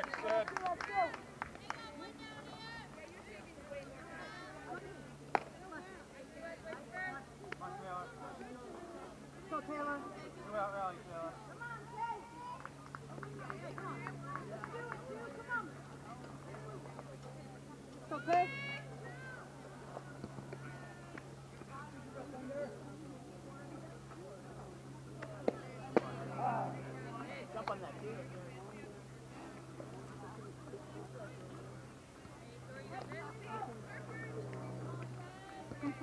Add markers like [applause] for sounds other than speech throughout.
Nice stick, Sid. Let's go, Taylor. Let's go, Pig.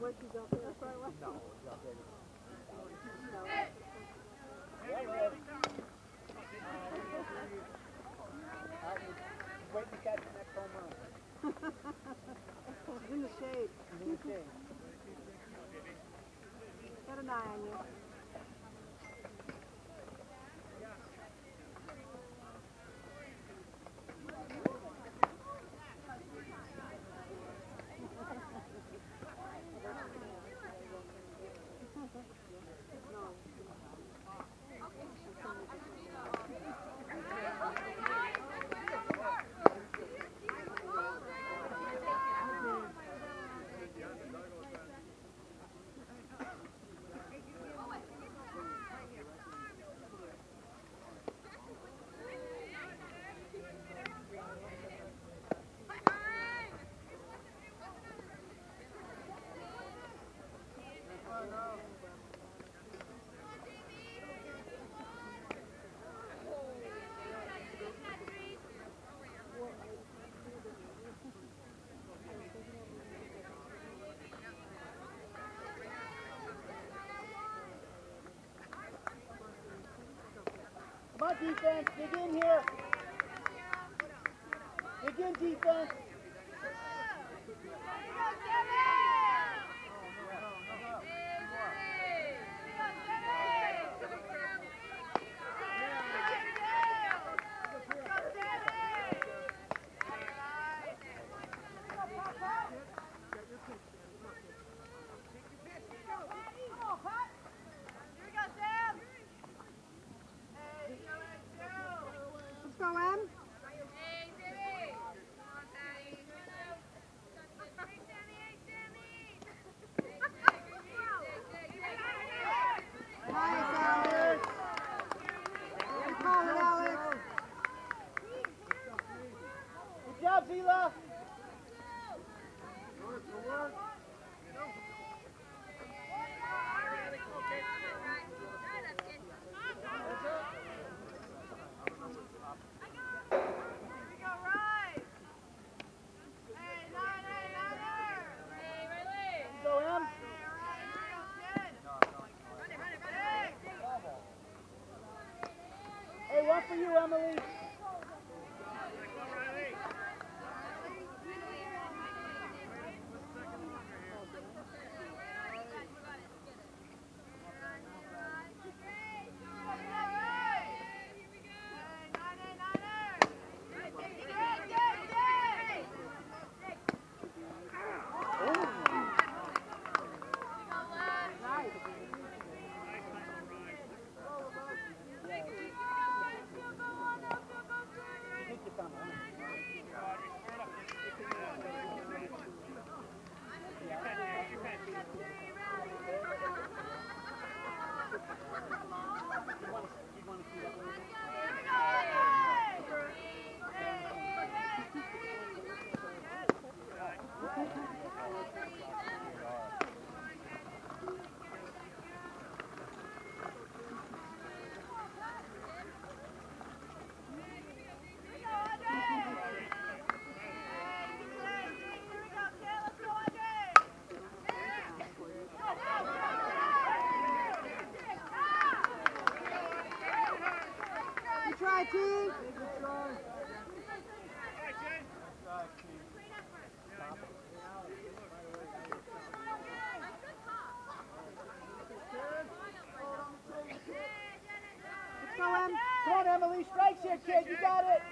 what? No, it's not ready. Yeah, we're ready. All right, just wait to catch the next home run. [laughs] She's in the shade. He's in the shade. Got an eye on you. Come on, defense. Dig in here. Dig in, defense. Let's go, Em. Nice, Alex. Good call it, Alex. Good job, Zila. Go, Em. Hey, one for you, Emily. try, team. Come on, Emily. Strikes here, kid. You got it.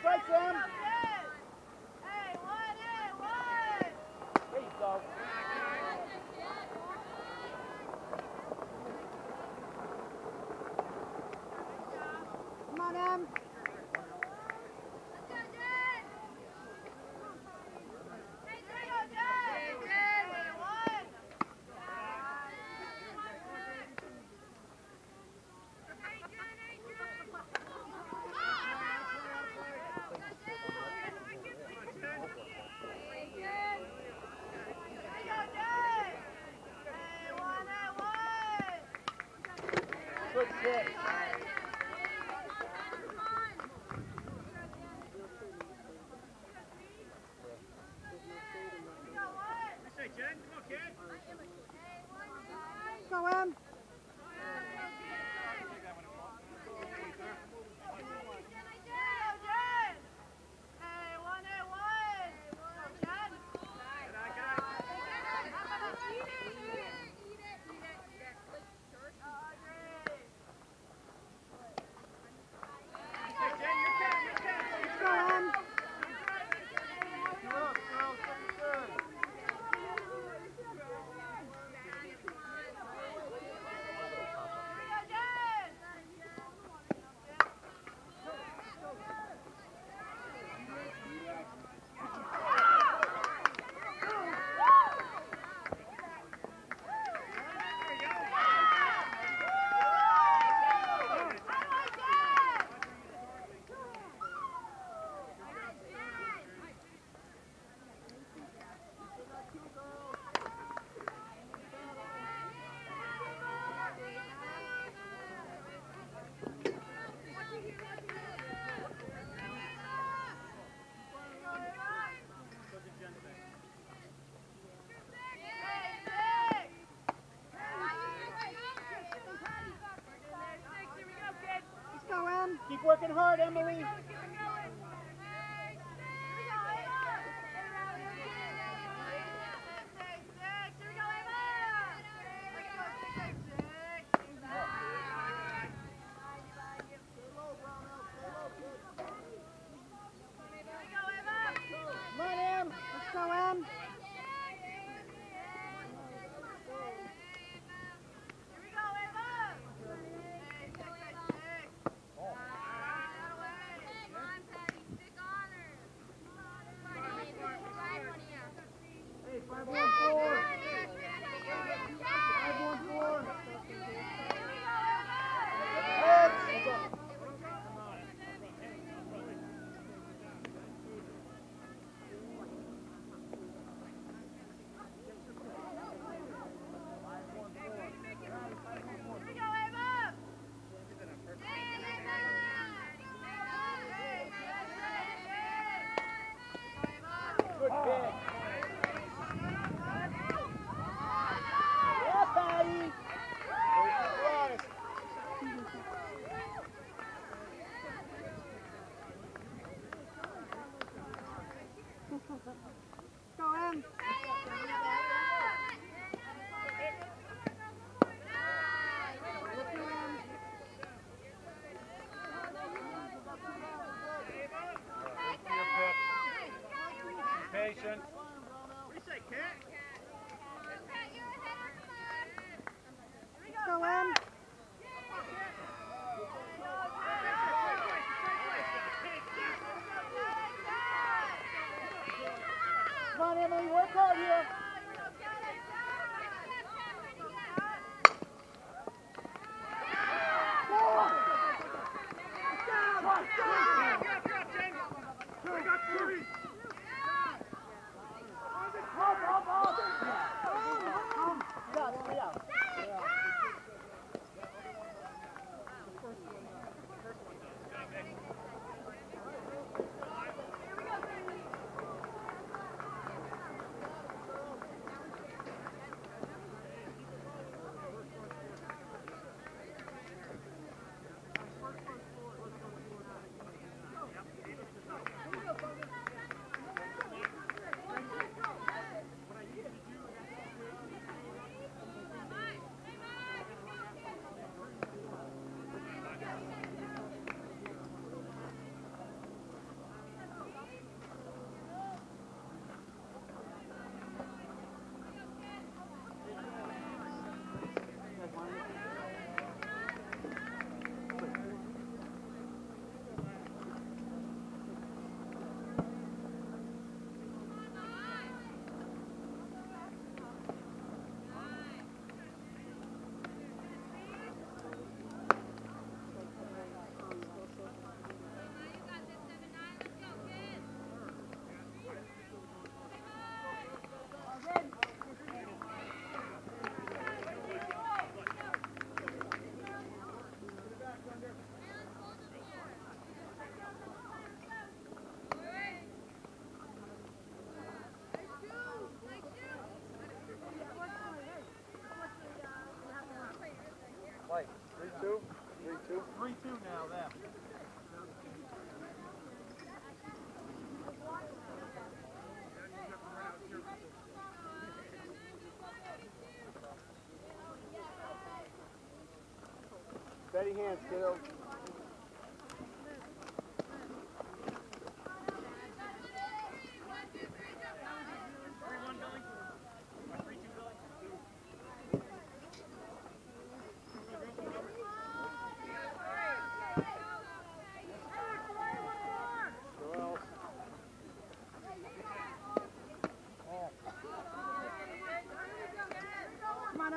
Strikes, Em. Good kick. Go, Em. Go, Em. Let's go, Em. Keep working hard, Emily. Come on, Em. Let's go, Em. Hey, five one four. Five one four. Heads. Good kick. Yeah, Patty. Go, Em. Patient. Go, Em. Come on, Emily, work hard here. Yeah, two? Three, two? Three two now, them. Steady hands, kiddo.